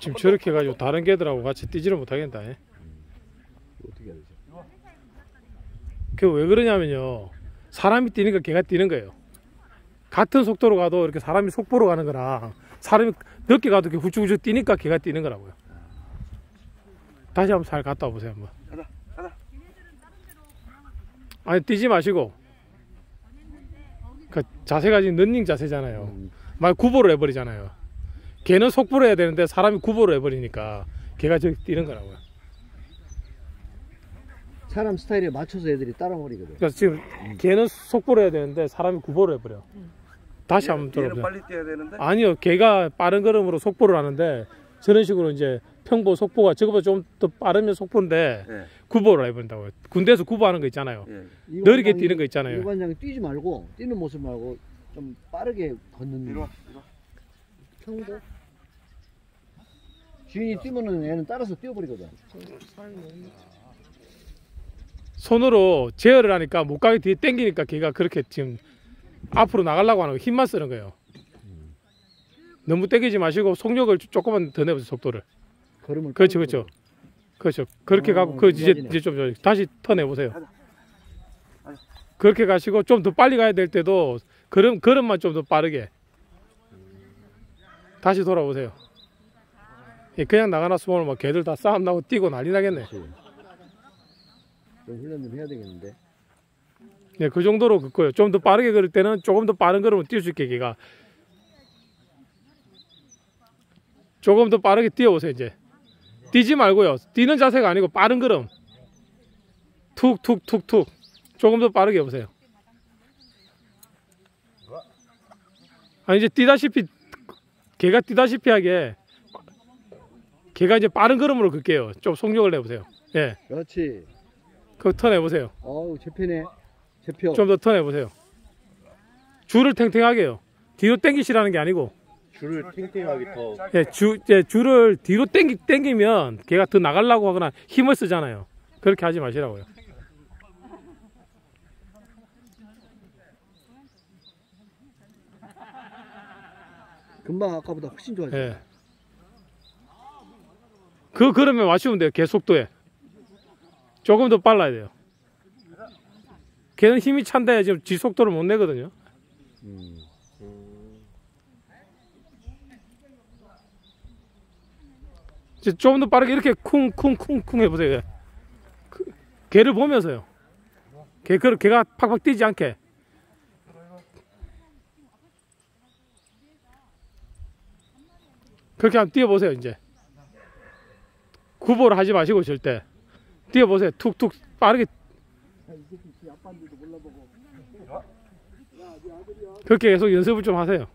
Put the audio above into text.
지금 저렇게 해가지고 다른 개들하고 같이 뛰지를 못하겠다. 예. 어떻게 해야 되죠? 그 왜 그러냐면요. 사람이 뛰니까 개가 뛰는 거예요. 같은 속도로 가도 이렇게 사람이 속보로 가는 거랑 사람이 늦게 가도 이렇게 후쭉후쭉 뛰니까 개가 뛰는 거라고요. 다시 한번 잘 갔다 와보세요 한번. 가자. 아니 뛰지 마시고 그 자세가 지금 런닝 자세잖아요. 음, 말 구보를 해버리잖아요. 개는 속보로 해야 되는데 사람이 구보로 해버리니까 개가 저기 뛰는 거라고요. 사람 스타일에 맞춰서 애들이 따라버리거든. 그러니까 지금 개는 속보로 해야 되는데 사람이 구보로 해버려. 다시 한번 들어보세요. 빨리 뛰어야 되는데 아니요, 개가 빠른 걸음으로 속보를 하는데 저런 식으로 이제 평보 속보가 저거보다 좀 더 빠르면 속보인데 예, 구보를 해버린다고요. 군대에서 구보하는 거 있잖아요. 예. 느리게 뛰는 거 있잖아요. 일관장이 뛰지 말고 뛰는 모습 말고 좀 빠르게 걷는 이리 와 이리 와 평도. 주인이 뛰면은 애는 따라서 뛰어버리거든. 손으로 제어를 하니까 못 가게 뒤에 당기니까 걔가 그렇게 지금 앞으로 나가려고 하는 거 힘만 쓰는 거예요. 너무 당기지 마시고 속력을 조금만 더 내보세요 속도를. 걸음을. 그렇죠, 그렇죠. 그렇죠. 그렇게 어, 가고 그 이제 좋아지네. 이제 좀 저- 다시 터내 보세요. 가자. 가자. 그렇게 가시고 좀 더 빨리 가야 될 때도 걸음 걸음만 좀 더 빠르게 다시 돌아오세요. 예, 그냥 나가놨으면 막 개들 다 싸움 나고 뛰고 난리 나겠네. 그렇지. 좀 훈련 좀 해야 되겠는데. 예, 그 정도로 긋고요. 좀 더 빠르게 걸을 때는 조금 더 빠른 걸음을 뛸 수 있게 걔가 조금 더 빠르게 뛰어보세요 이제. 뛰지 말고요. 뛰는 자세가 아니고 빠른 걸음. 툭툭툭툭. 조금 더 빠르게 해보세요. 아 이제 뛰다시피 걔가 뛰다시피 하게 걔가 이제 빠른 걸음으로 긋게요. 좀 속력을 내보세요. 예, 그렇지. 그거 턴해보세요. 어우 제패네. 제표. 좀더 턴해보세요. 줄을 탱탱하게요. 뒤로 당기시라는 게 아니고, 줄을 탱탱하게 더 예, 주, 예, 줄을 뒤로 당기, 당기면 걔가 더 나가려고 하거나 힘을 쓰잖아요. 그렇게 하지 마시라고요. 금방 아까보다 훨씬 좋아져. 예. 그, 그러면 맞추면 돼요. 개 속도에. 조금 더 빨라야 돼요. 걔는 힘이 찬데 지금 지 속도를 못 내거든요. 음. 이제 조금 더 빠르게 이렇게 쿵쿵쿵쿵 해보세요. 예. 그, 개를 보면서요. 개, 그, 개가 팍팍 뛰지 않게. 그렇게 한번 뛰어보세요, 이제. 구보를 하지 마시고, 절대. 뛰어보세요. 툭툭 빠르게. 그렇게 계속 연습을 좀 하세요.